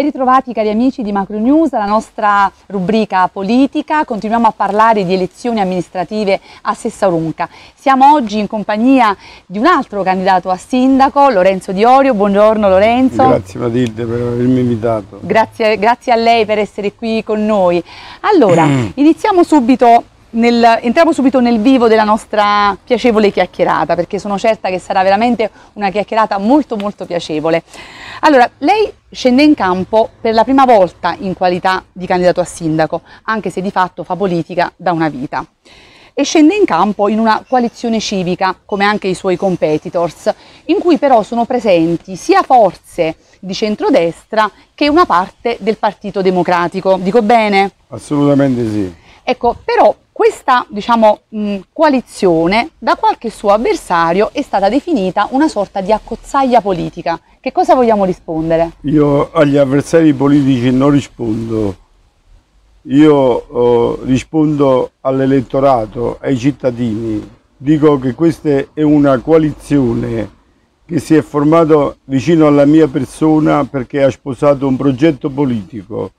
Ben ritrovati cari amici di Macro News, la nostra rubrica politica. Continuiamo a parlare di elezioni amministrative a Sessaurunca. Siamo oggi in compagnia di un altro candidato a sindaco, Lorenzo Diorio. Buongiorno Lorenzo. Grazie Matilde per avermi invitato. Grazie, grazie a lei per essere qui con noi. Allora, iniziamo subito nel, entriamo subito nel vivo della nostra piacevole chiacchierata perché sono certa che sarà veramente una chiacchierata molto molto piacevole. Allora, lei scende in campo per la prima volta in qualità di candidato a sindaco, anche se di fatto fa politica da una vita. E scende in campo in una coalizione civica, come anche i suoi competitors, in cui però sono presenti sia forze di centrodestra che una parte del Partito Democratico. Dico bene? Assolutamente sì. Ecco, però questa diciamo, coalizione da qualche suo avversario è stata definita una sorta di accozzaglia politica. Che cosa vogliamo rispondere? Io agli avversari politici non rispondo, io eh, rispondo all'elettorato, ai cittadini. Dico che questa è una coalizione che si è formata vicino alla mia persona perché ha sposato un progetto politico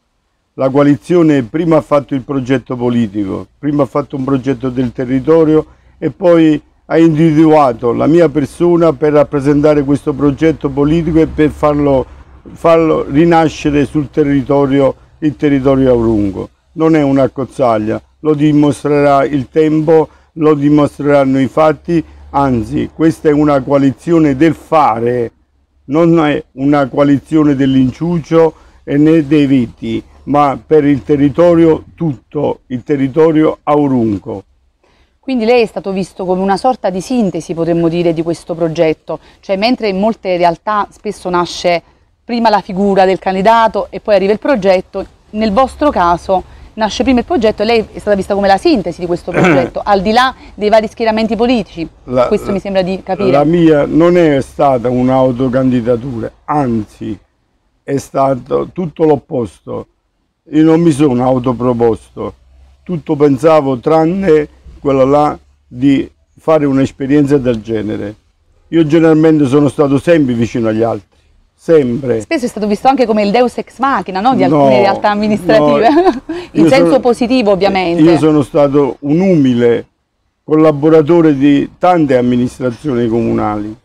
la coalizione prima ha fatto il progetto politico, prima ha fatto un progetto del territorio e poi ha individuato la mia persona per rappresentare questo progetto politico e per farlo, farlo rinascere sul territorio, il territorio aurungo. Non è una cozzaglia, lo dimostrerà il tempo, lo dimostreranno i fatti, anzi questa è una coalizione del fare, non è una coalizione dell'inciucio né dei veti ma per il territorio tutto, il territorio aurunco. Quindi lei è stato visto come una sorta di sintesi, potremmo dire, di questo progetto, cioè mentre in molte realtà spesso nasce prima la figura del candidato e poi arriva il progetto, nel vostro caso nasce prima il progetto e lei è stata vista come la sintesi di questo progetto, al di là dei vari schieramenti politici, la, questo la, mi sembra di capire. La mia non è stata un'autocandidatura, anzi è stato tutto l'opposto io non mi sono autoproposto, tutto pensavo tranne quello là di fare un'esperienza del genere. Io generalmente sono stato sempre vicino agli altri, sempre. Spesso è stato visto anche come il deus ex machina no? di alcune no, realtà amministrative, no. in senso sono, positivo ovviamente. Io sono stato un umile collaboratore di tante amministrazioni comunali,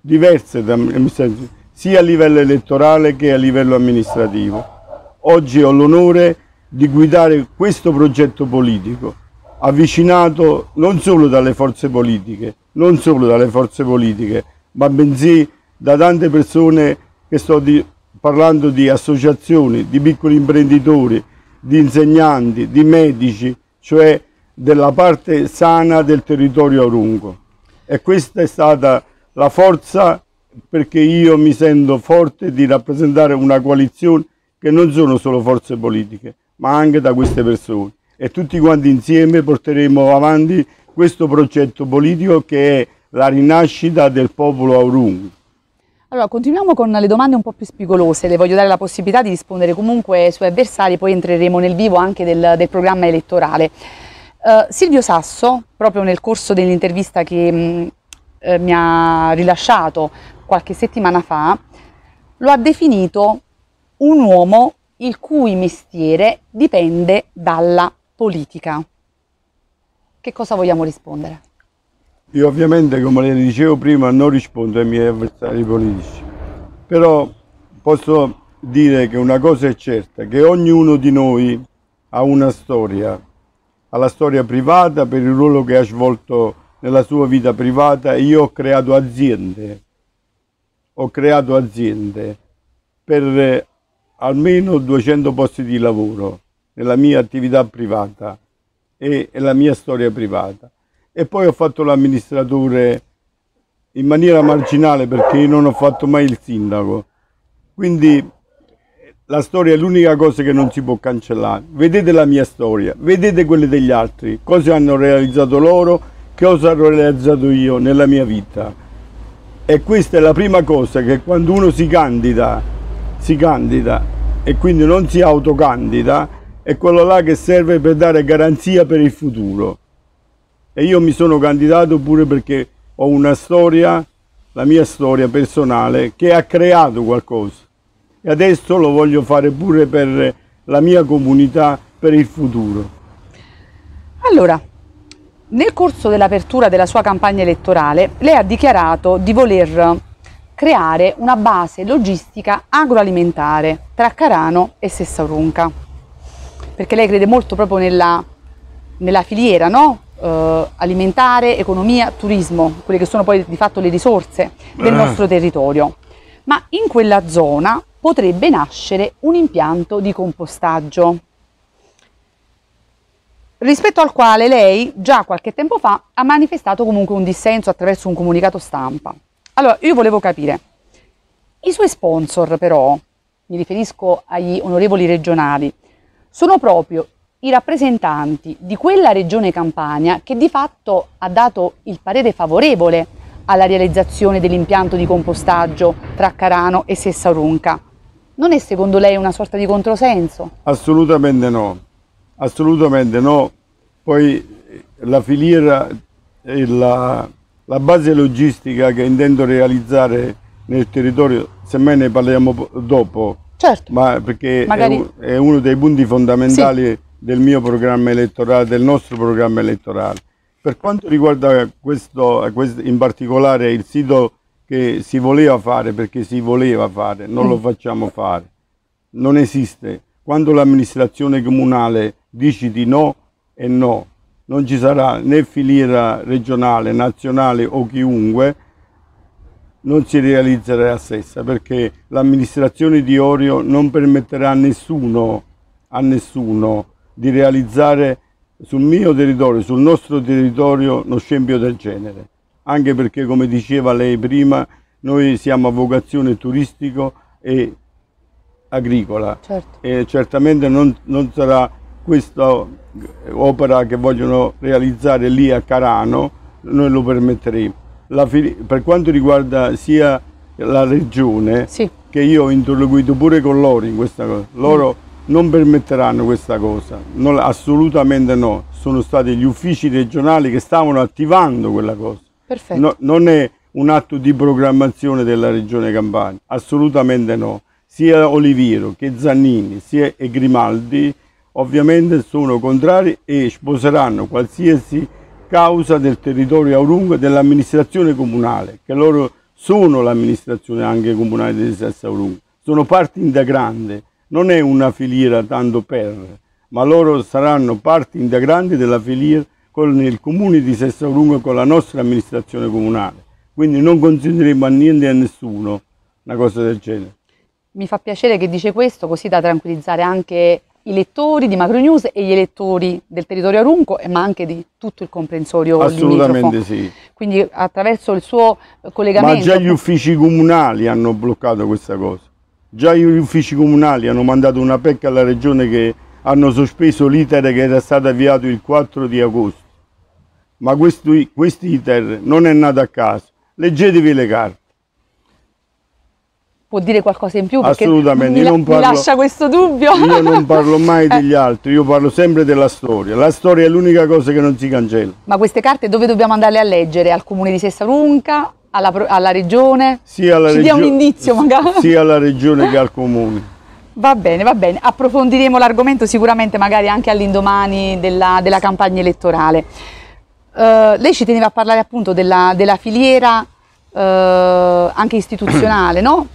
diverse amministrazioni, sia a livello elettorale che a livello amministrativo Oggi ho l'onore di guidare questo progetto politico, avvicinato non solo dalle forze politiche, non solo dalle forze politiche, ma bensì da tante persone che sto di, parlando di associazioni, di piccoli imprenditori, di insegnanti, di medici, cioè della parte sana del territorio aurungo. E questa è stata la forza perché io mi sento forte di rappresentare una coalizione che non sono solo forze politiche, ma anche da queste persone. E tutti quanti insieme porteremo avanti questo progetto politico che è la rinascita del popolo Aurung. Allora, continuiamo con le domande un po' più spigolose, le voglio dare la possibilità di rispondere comunque ai suoi avversari, poi entreremo nel vivo anche del, del programma elettorale. Uh, Silvio Sasso, proprio nel corso dell'intervista che mh, eh, mi ha rilasciato qualche settimana fa, lo ha definito un uomo il cui mestiere dipende dalla politica. Che cosa vogliamo rispondere? Io ovviamente, come le dicevo prima, non rispondo ai miei avversari politici, però posso dire che una cosa è certa, che ognuno di noi ha una storia, ha la storia privata per il ruolo che ha svolto nella sua vita privata io ho creato aziende, ho creato aziende per almeno 200 posti di lavoro nella mia attività privata e la mia storia privata. E poi ho fatto l'amministratore in maniera marginale perché non ho fatto mai il sindaco. Quindi la storia è l'unica cosa che non si può cancellare. Vedete la mia storia, vedete quelle degli altri, cosa hanno realizzato loro, cosa ho realizzato io nella mia vita. E questa è la prima cosa che quando uno si candida si candida e quindi non si autocandida, è quello là che serve per dare garanzia per il futuro. E io mi sono candidato pure perché ho una storia, la mia storia personale, che ha creato qualcosa. e adesso lo voglio fare pure per la mia comunità, per il futuro. Allora, nel corso dell'apertura della sua campagna elettorale, lei ha dichiarato di voler creare una base logistica agroalimentare tra Carano e Sessaurunca, perché lei crede molto proprio nella, nella filiera no? eh, alimentare, economia, turismo, quelle che sono poi di fatto le risorse del Ah. nostro territorio. Ma in quella zona potrebbe nascere un impianto di compostaggio rispetto al quale lei già qualche tempo fa ha manifestato comunque un dissenso attraverso un comunicato stampa. Allora, io volevo capire, i suoi sponsor però, mi riferisco agli onorevoli regionali, sono proprio i rappresentanti di quella regione Campania che di fatto ha dato il parere favorevole alla realizzazione dell'impianto di compostaggio tra Carano e Sessaurunca. Non è secondo lei una sorta di controsenso? Assolutamente no, assolutamente no. Poi eh, la filiera e la, la base logistica che intendo realizzare nel territorio, semmai ne parliamo po- dopo, Certo. ma perché è un- è, uno dei punti fondamentali del mio programma elettorale, del nostro programma elettorale. Per quanto riguarda questo, questo- in particolare il sito che si voleva fare, perché si voleva fare, non lo facciamo fare, non esiste. Quando l'amministrazione comunale dice di no è no, non ci sarà né filiera regionale, nazionale o chiunque, non si realizzerà stessa perché l'amministrazione di Orio non permetterà a nessuno, a nessuno di realizzare sul mio territorio, sul nostro territorio, uno scempio del genere. Anche perché, come diceva lei prima, noi siamo a vocazione turistico e agricola Certo. e certamente non, non sarà questa opera che vogliono realizzare lì a Carano, noi lo permetteremo. La per quanto riguarda sia la regione, Sì. che io ho interloquito pure con loro in questa cosa, loro non permetteranno questa cosa, non- assolutamente no, sono stati gli uffici regionali che stavano attivando quella cosa. Perfetto. No- non è un atto di programmazione della Regione Campania, assolutamente no. Sia Oliviero che Zannini sia e Grimaldi ovviamente sono contrari e sposeranno qualsiasi causa del territorio aurungo e dell'amministrazione comunale, che loro sono l'amministrazione anche comunale di Sessa Aurungo, sono parte integrante, non è una filiera tanto per, ma loro saranno parti integranti della filiera con il comune di Sessa Aurungo e con la nostra amministrazione comunale. Quindi non considereremo a niente e a nessuno una cosa del genere. Mi fa piacere che dice questo così da tranquillizzare anche i lettori di Macro News e gli elettori del territorio Arunco, ma anche di tutto il comprensorio Assolutamente limitrofo. sì. Quindi attraverso il suo eh, Ma collegamento... già gli uffici comunali hanno bloccato questa cosa. Già gli uffici comunali hanno mandato una pecca alla regione che hanno sospeso l'iter che era stato avviato il 4 di agosto. Ma questo iter non è nato a caso. Leggetevi le carte. Può dire qualcosa in più? Perché Assolutamente, mi, la- non mi parlo- lascia questo dubbio. Io non parlo mai degli altri, io parlo sempre della storia. La storia è l'unica cosa che non si cancella. Ma queste carte dove dobbiamo andarle a leggere? Al comune di Sessarunca? Alla, alla regione? Sia alla Ci dia un regio- indizio magari? Sia alla regione che al comune. Va bene, va bene. Approfondiremo l'argomento sicuramente magari anche all'indomani della, della campagna elettorale. Eh, lei ci teneva a parlare appunto della, della filiera eh, anche istituzionale, no?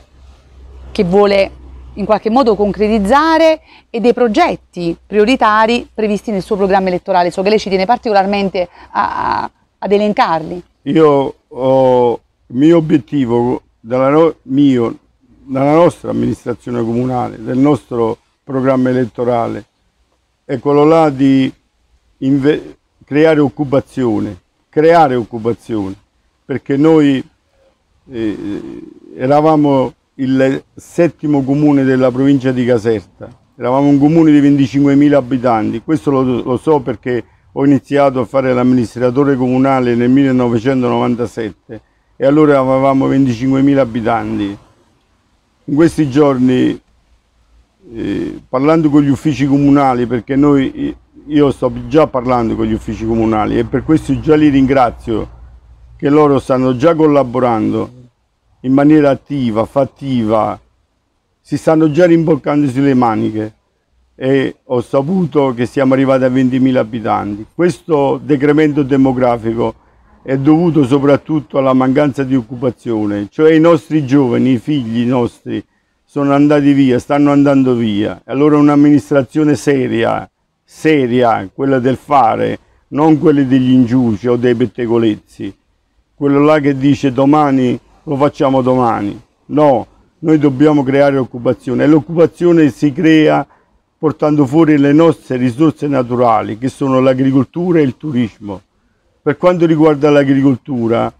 Che vuole in qualche modo concretizzare e dei progetti prioritari previsti nel suo programma elettorale. So che lei ci tiene particolarmente a- a- ad elencarli. Io ho il mio obiettivo dalla, no- mio, dalla nostra amministrazione comunale, del nostro programma elettorale, è quello là di creare occupazione, creare occupazione, perché noi eh, eravamo il settimo comune della provincia di Caserta, eravamo un comune di 25.000 abitanti, questo lo, lo so perché ho iniziato a fare l'amministratore comunale nel 1997 e allora avevamo 25.000 abitanti. In questi giorni, eh, parlando con gli uffici comunali, perché noi, io sto già parlando con gli uffici comunali e per questo già li ringrazio che loro stanno già collaborando in maniera attiva, fattiva, si stanno già rimboccandosi le maniche e ho saputo che siamo arrivati a 20.000 abitanti. Questo decremento demografico è dovuto soprattutto alla mancanza di occupazione, cioè i nostri giovani, i figli nostri, sono andati via, stanno andando via. Allora un'amministrazione seria, seria, quella del fare, non quella degli ingiuci o dei pettegolezzi, quello là che dice domani lo facciamo domani. No, noi dobbiamo creare occupazione e l'occupazione si crea portando fuori le nostre risorse naturali che sono l'agricoltura e il turismo. Per quanto riguarda l'agricoltura,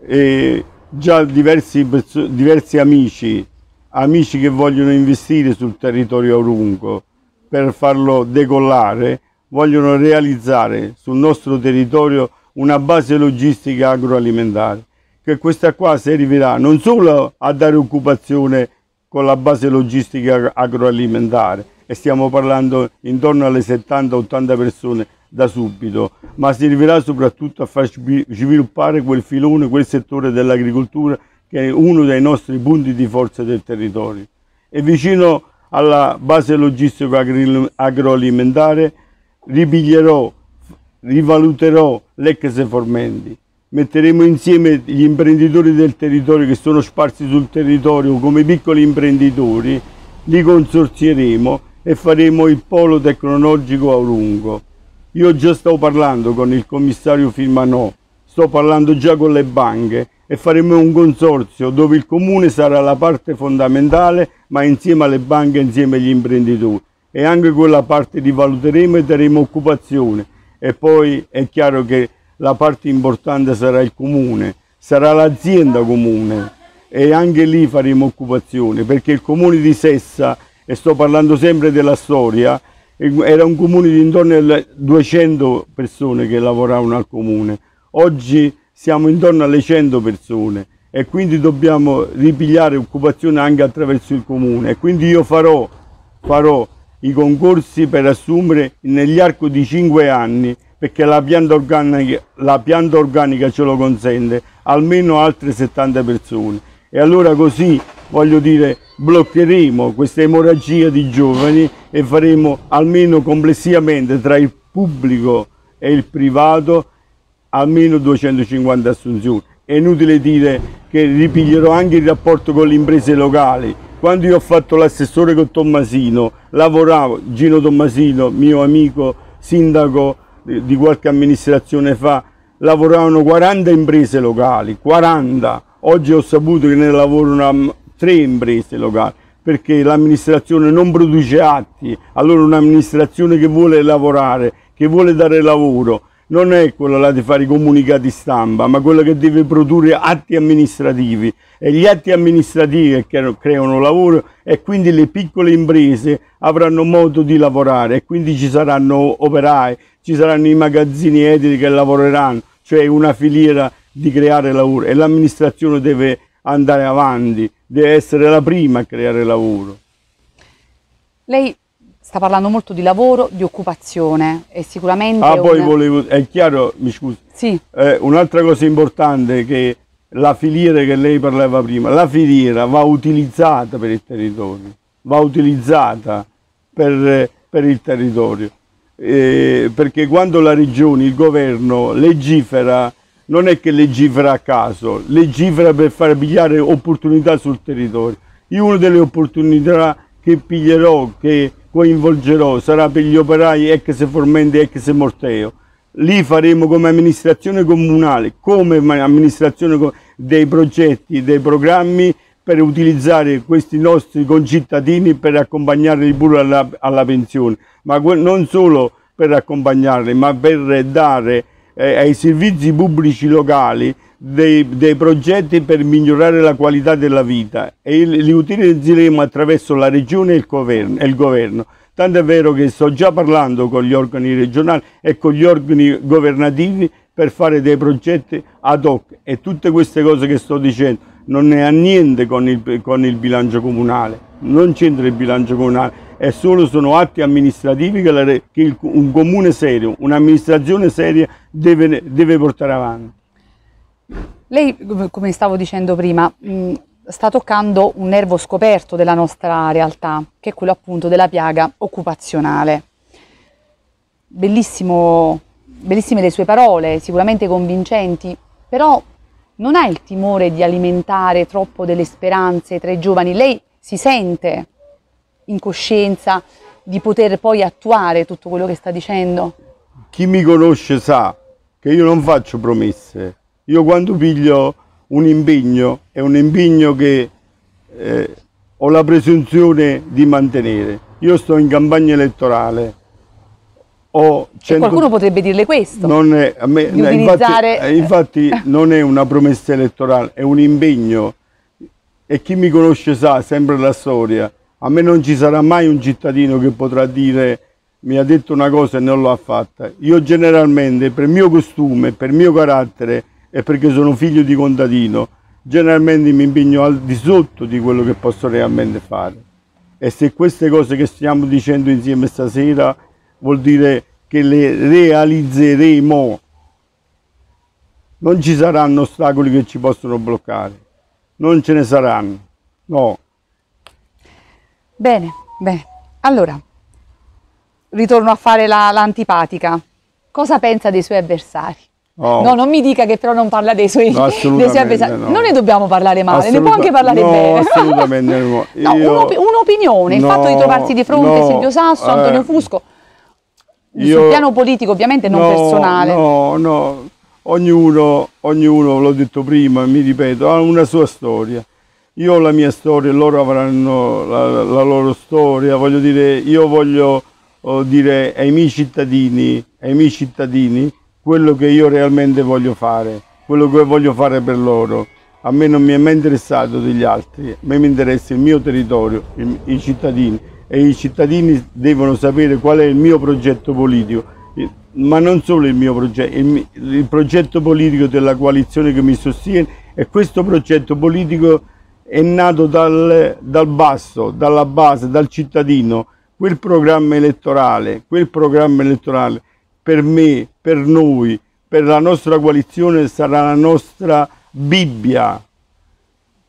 eh, già diversi, diversi amici, amici che vogliono investire sul territorio aurunco per farlo decollare, vogliono realizzare sul nostro territorio una base logistica agroalimentare che questa qua servirà non solo a dare occupazione con la base logistica agroalimentare, e stiamo parlando intorno alle 70-80 persone da subito, ma servirà soprattutto a far sviluppare quel filone, quel settore dell'agricoltura che è uno dei nostri punti di forza del territorio. E vicino alla base logistica agroalimentare ripiglierò, rivaluterò l'ex Formenti, metteremo insieme gli imprenditori del territorio che sono sparsi sul territorio come piccoli imprenditori, li consorzieremo e faremo il polo tecnologico a lungo. Io già sto parlando con il commissario Firmanò, sto parlando già con le banche e faremo un consorzio dove il comune sarà la parte fondamentale ma insieme alle banche, insieme agli imprenditori e anche quella parte rivaluteremo e daremo occupazione e poi è chiaro che la parte importante sarà il comune, sarà l'azienda comune e anche lì faremo occupazione perché il comune di Sessa, e sto parlando sempre della storia, era un comune di intorno alle 200 persone che lavoravano al comune, oggi siamo intorno alle 100 persone e quindi dobbiamo ripigliare occupazione anche attraverso il comune. E quindi io farò, farò i concorsi per assumere negli arco di 5 anni perché la pianta, organica, la pianta organica ce lo consente, almeno altre 70 persone. E allora così, voglio dire, bloccheremo questa emorragia di giovani e faremo almeno complessivamente tra il pubblico e il privato almeno 250 assunzioni. È inutile dire che ripiglierò anche il rapporto con le imprese locali. Quando io ho fatto l'assessore con Tommasino, lavoravo, Gino Tommasino, mio amico, sindaco di qualche amministrazione fa, lavoravano 40 imprese locali, 40. Oggi ho saputo che ne lavorano tre imprese locali perché l'amministrazione non produce atti, allora un'amministrazione che vuole lavorare, che vuole dare lavoro, non è quella là di fare i comunicati stampa, ma quella che deve produrre atti amministrativi. E gli atti amministrativi che creano lavoro e quindi le piccole imprese avranno modo di lavorare. E quindi ci saranno operai, ci saranno i magazzini edili che lavoreranno, cioè una filiera di creare lavoro. E l'amministrazione deve andare avanti, deve essere la prima a creare lavoro. Lei sta parlando molto di lavoro, di occupazione e sicuramente... Ah, poi volevo, è chiaro, mi scusi, sì. eh, un'altra cosa importante è che la filiera che lei parlava prima, la filiera va utilizzata per il territorio, va utilizzata per, per il territorio, eh, perché quando la regione, il governo legifera, non è che legifera a caso, legifera per far pigliare opportunità sul territorio. Io una delle opportunità che piglierò, che coinvolgerò sarà per gli operai ex Formenti e ex Morteo. Lì faremo come amministrazione comunale, come amministrazione dei progetti, dei programmi per utilizzare questi nostri concittadini per accompagnarli pure alla, alla pensione, ma non solo per accompagnarli, ma per dare eh, ai servizi pubblici locali dei, dei, progetti per migliorare la qualità della vita e li utilizzeremo attraverso la regione e il governo. Governo. Tanto è vero che sto già parlando con gli organi regionali e con gli organi governativi per fare dei progetti ad hoc e tutte queste cose che sto dicendo non ne ha niente con il, con il bilancio comunale, non c'entra il bilancio comunale, è solo sono atti amministrativi che, la, che il, un comune serio, un'amministrazione seria deve, deve portare avanti. Lei, come stavo dicendo prima, sta toccando un nervo scoperto della nostra realtà, che è quello appunto della piaga occupazionale. Bellissimo, bellissime le sue parole, sicuramente convincenti, però non ha il timore di alimentare troppo delle speranze tra i giovani. Lei si sente in coscienza di poter poi attuare tutto quello che sta dicendo? Chi mi conosce sa che io non faccio promesse. Io quando piglio un impegno è un impegno che eh, ho la presunzione di mantenere. Io sto in campagna elettorale. Ho 100... E qualcuno potrebbe dirle questo. Non è, me, utilizzare... infatti, eh, infatti non è una promessa elettorale, è un impegno. E chi mi conosce sa, sempre la storia, a me non ci sarà mai un cittadino che potrà dire mi ha detto una cosa e non l'ha fatta. Io generalmente, per mio costume, per mio carattere e perché sono figlio di contadino, generalmente mi impegno al di sotto di quello che posso realmente fare. E se queste cose che stiamo dicendo insieme stasera vuol dire che le realizzeremo, non ci saranno ostacoli che ci possono bloccare, non ce ne saranno, no. Bene, bene. Allora, ritorno a fare l'antipatica. La, Cosa pensa dei suoi avversari? Oh. No, non mi dica che però non parla dei suoi, no, dei suoi avversari. No. Non ne dobbiamo parlare male, Assoluta, ne può anche parlare no, bene. Assolutamente no. Io, un'opinione, il fatto di trovarsi di fronte a Silvio Sasso, eh, Antonio Fusco, io, sul piano politico ovviamente non personale. No, no, ognuno, ognuno, l'ho detto prima, mi ripeto, ha una sua storia. Io ho la mia storia, loro avranno la, la loro storia, voglio dire, io voglio dire ai miei cittadini, ai miei cittadini quello che io realmente voglio fare, quello che voglio fare per loro. A me non mi è mai interessato degli altri, a me mi interessa il mio territorio, i, i cittadini e i cittadini devono sapere qual è il mio progetto politico, ma non solo il mio progetto, il, il progetto politico della coalizione che mi sostiene e questo progetto politico è nato dal, dal basso, dalla base, dal cittadino, quel programma elettorale, quel programma elettorale per me, per noi, per la nostra coalizione sarà la nostra Bibbia.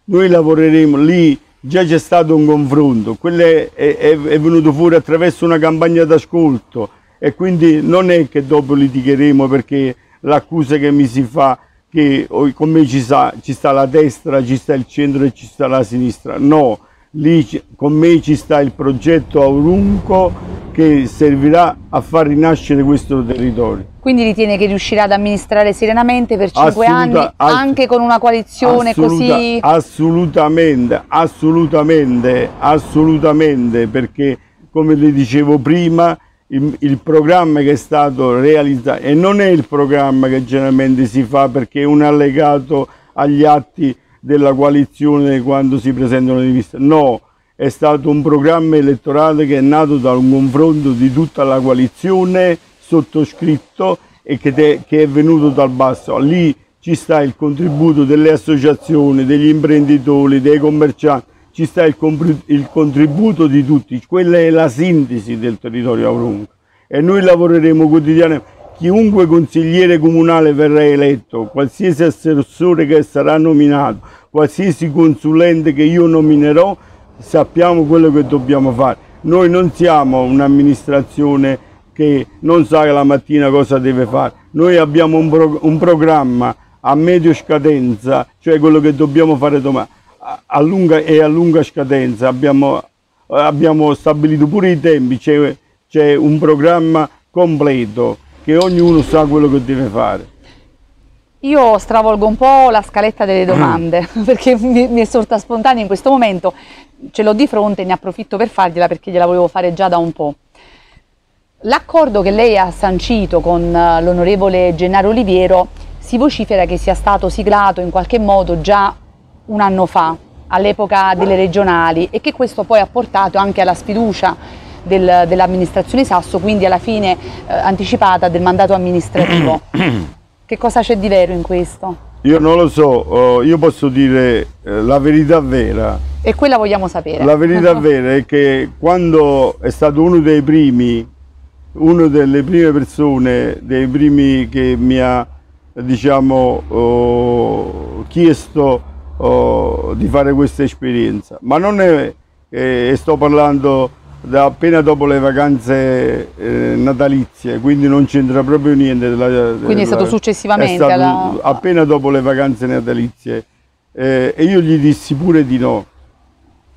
Noi lavoreremo lì, già c'è stato un confronto, quello è, è, è venuto fuori attraverso una campagna d'ascolto e quindi non è che dopo litigheremo perché l'accusa che mi si fa che con me ci, sa, ci sta la destra, ci sta il centro e ci sta la sinistra, no, lì con me ci sta il progetto Aurunco che servirà a far rinascere questo territorio. Quindi ritiene che riuscirà ad amministrare serenamente per cinque anni, anche con una coalizione assoluta, così? Assolutamente, assolutamente, assolutamente, perché come le dicevo prima, il, il, programma che è stato realizzato, e non è il programma che generalmente si fa perché è un allegato agli atti della coalizione quando si presentano le liste. No, è stato un programma elettorale che è nato da un confronto di tutta la coalizione sottoscritto e che, te, che è venuto dal basso. Lì ci sta il contributo delle associazioni, degli imprenditori, dei commercianti, ci sta il, il contributo di tutti, quella è la sintesi del territorio aurunco e noi lavoreremo quotidianamente chiunque consigliere comunale verrà eletto, qualsiasi assessore che sarà nominato, qualsiasi consulente che io nominerò, sappiamo quello che dobbiamo fare. Noi non siamo un'amministrazione che non sa la mattina cosa deve fare, noi abbiamo un, pro un programma a medio scadenza, cioè quello che dobbiamo fare domani, a lunga e a lunga scadenza, abbiamo, abbiamo stabilito pure i tempi, c'è un programma completo che ognuno sa quello che deve fare. Io stravolgo un po' la scaletta delle domande perché mi, mi, è sorta spontanea in questo momento, ce l'ho di fronte e ne approfitto per fargliela perché gliela volevo fare già da un po'. L'accordo che lei ha sancito con eh, l'onorevole Gennaro Oliviero si vocifera che sia stato siglato in qualche modo già un anno fa, all'epoca delle regionali, e che questo poi ha portato anche alla sfiducia del, dell'amministrazione Sasso, quindi alla fine eh, anticipata del mandato amministrativo. che cosa c'è di vero in questo? Io non lo so, io posso dire eh, la verità vera. E quella vogliamo sapere. La verità vera è che quando è stato uno dei primi, una delle prime persone, dei primi che mi ha diciamo, oh, chiesto oh, di fare questa esperienza. Ma non è, eh, sto parlando da appena dopo le vacanze eh, natalizie, quindi non c'entra proprio niente. Della, quindi della, è stato successivamente? È stato alla... appena dopo le vacanze natalizie. Eh, e io gli dissi pure di no.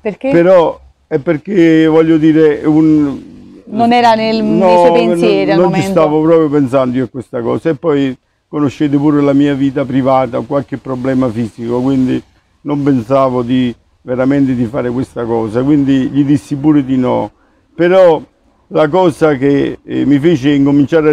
Perché? Però è perché voglio dire un, non era nel, no, nei suoi pensieri non, al non momento? ci stavo proprio pensando io a questa cosa e poi conoscete pure la mia vita privata, ho qualche problema fisico, quindi non pensavo di, veramente di fare questa cosa, quindi gli dissi pure di no. Però la cosa che eh, mi fece incominciare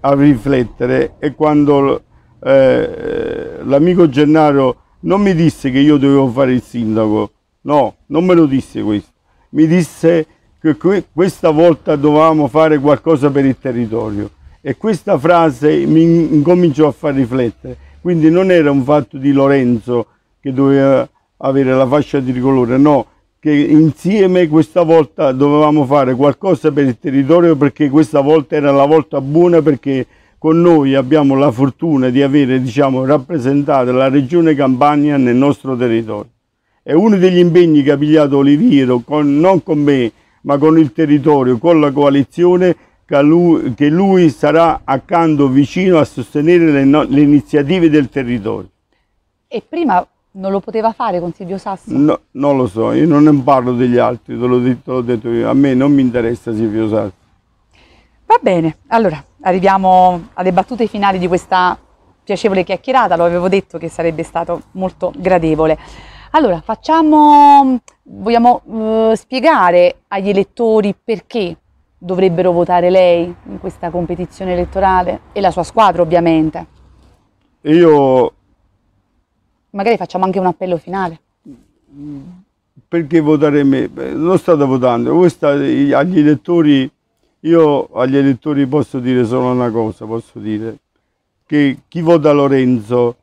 a, riflettere è quando eh, l'amico Gennaro non mi disse che io dovevo fare il sindaco, no, non me lo disse questo, mi disse che questa volta dovevamo fare qualcosa per il territorio e questa frase mi incominciò a far riflettere. Quindi non era un fatto di Lorenzo che doveva avere la fascia tricolore, no, che insieme questa volta dovevamo fare qualcosa per il territorio perché questa volta era la volta buona perché con noi abbiamo la fortuna di avere diciamo, rappresentato la regione Campania nel nostro territorio. È uno degli impegni che ha pigliato Oliviero, con, non con me, ma con il territorio, con la coalizione, che lui, che lui sarà accanto, vicino a sostenere le, no, le, iniziative del territorio. E prima non lo poteva fare con Silvio Sasso? No, non lo so, io non ne parlo degli altri, te l'ho detto, detto io, a me non mi interessa Silvio Sasso. Va bene, allora arriviamo alle battute finali di questa piacevole chiacchierata, lo avevo detto che sarebbe stato molto gradevole. Allora, facciamo, vogliamo uh, spiegare agli elettori perché dovrebbero votare lei in questa competizione elettorale e la sua squadra ovviamente. Io... Magari facciamo anche un appello finale. Perché votare me? Non state votando, voi state agli elettori, io agli elettori posso dire solo una cosa, posso dire che chi vota Lorenzo,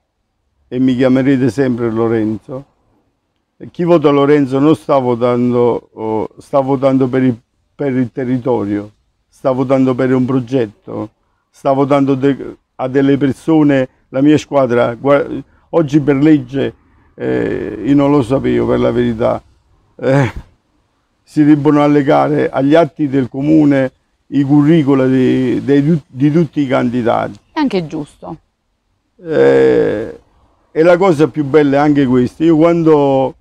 e mi chiamerete sempre Lorenzo, chi vota Lorenzo non sta votando, oh, sta votando per il, per il, territorio, sta votando per un progetto, sta votando de, a delle persone, la mia squadra, guarda, oggi per legge, eh, io non lo sapevo per la verità, eh, si debbono allegare agli atti del comune i curricula di, di, di tutti i candidati. È anche giusto. Eh, e la cosa più bella è anche questa, io quando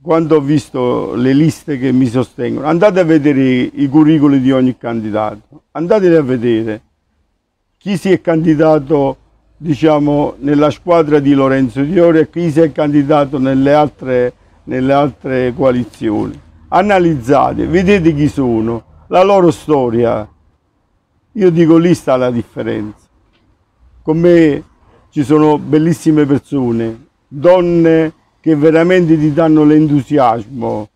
quando ho visto le liste che mi sostengono, andate a vedere i curricoli di ogni candidato, andateli a vedere chi si è candidato diciamo, nella squadra di Lorenzo Diori e chi si è candidato nelle altre, nelle altre coalizioni. Analizzate, vedete chi sono, la loro storia. Io dico lì sta la differenza. Con me ci sono bellissime persone, donne che veramente ti danno l'entusiasmo,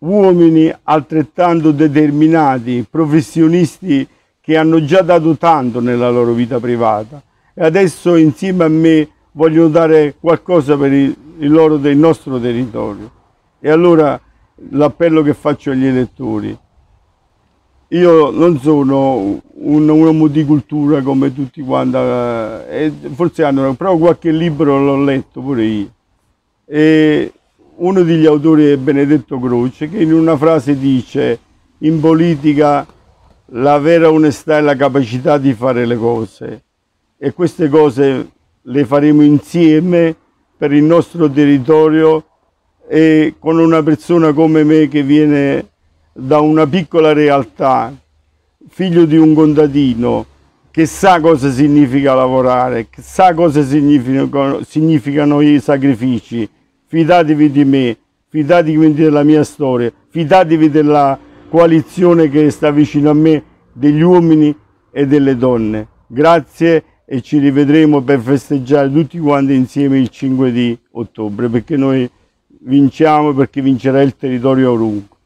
uomini altrettanto determinati, professionisti che hanno già dato tanto nella loro vita privata e adesso insieme a me vogliono dare qualcosa per il, loro, il nostro territorio. E allora l'appello che faccio agli elettori, io non sono un uomo di cultura come tutti quanti, eh, forse hanno, però qualche libro l'ho letto pure io. E uno degli autori è Benedetto Croce che in una frase dice in politica la vera onestà è la capacità di fare le cose e queste cose le faremo insieme per il nostro territorio e con una persona come me che viene da una piccola realtà, figlio di un contadino, che sa cosa significa lavorare, che sa cosa significano, significano i sacrifici, fidatevi di me, fidatevi della mia storia, fidatevi della coalizione che sta vicino a me, degli uomini e delle donne. Grazie e ci rivedremo per festeggiare tutti quanti insieme il 5 di ottobre, perché noi vinciamo, perché vincerà il territorio ovunque.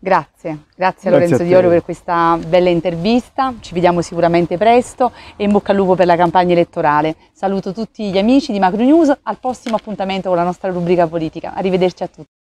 Grazie, grazie a Lorenzo Di Oro per questa bella intervista, ci vediamo sicuramente presto e in bocca al lupo per la campagna elettorale. Saluto tutti gli amici di Macro News, al prossimo appuntamento con la nostra rubrica politica. Arrivederci a tutti.